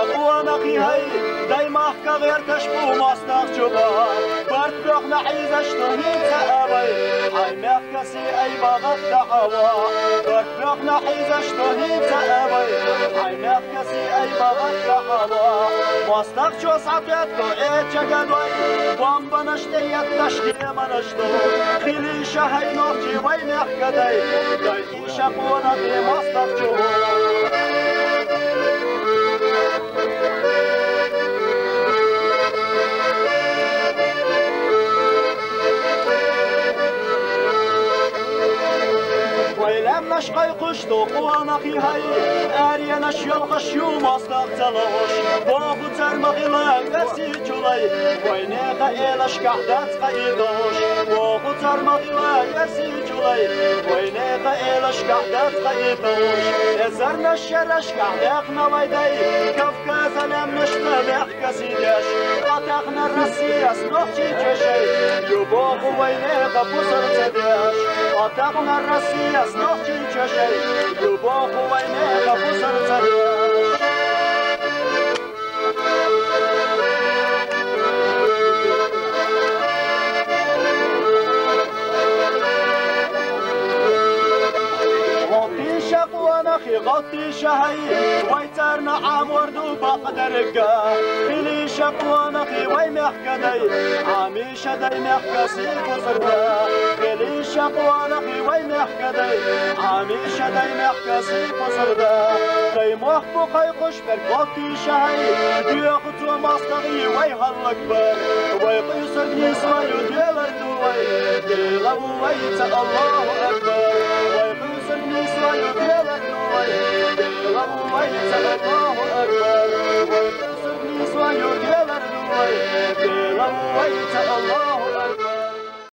ابوامقی های دای ماه که غیر کشبو ماستاق جبا برد بیخ نحیزش تنین آبای. های میخ کسی ای باغت دا آوا برد بیخ نحیزش تنین آبای. های میخ کسی ای باغت دا آوا ماستاق چو سفید تو ای چگد وای. بام بنشته یک تشکیه منشته خیلی شه های نار جیوی میخ کدی دای دوشه بونه دی ماستاق جبا داي شقوانقي مصدق جبا ويلمش قيقش توقوانا في هاي أرينا شيال خشيو مصدق تلاوش بابو ترمغي لا بسي جولاي وينيغا إيلاش كحدات قيدوش بابو ترمغي لا بسي جولاي وينيغا إيلاش كحدات قيدوش إزرنا الشرش كحداق نوايداي كفكاز لمش تبع كسيداش قطعنا الرسية سنوحتي جشي يبوغ وينيغا بوصر تداش قطعنا الرسية سنوحتي جشي يبوغ وينيغا بوصر تداش نخي غطي شهي ويتر نعم وردو بقدرقا خلي شقوى نخي وي محكدي عامي شدي محكسي بصردا خلي شقوى نخي وي محكدي عامي شدي محكسي بصردا قي محبو قي قش بر غطي شهي بيقتو مصدغي وي هالكبر وي قيصر نسوى يديلر دوي ديلو ويت الله أكبر. الله أكبر